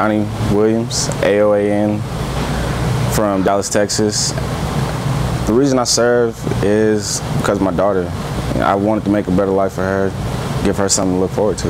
Donnie Williams, AOAN, from Dallas, Texas. The reason I serve is because my daughter. I wanted to make a better life for her, give her something to look forward to.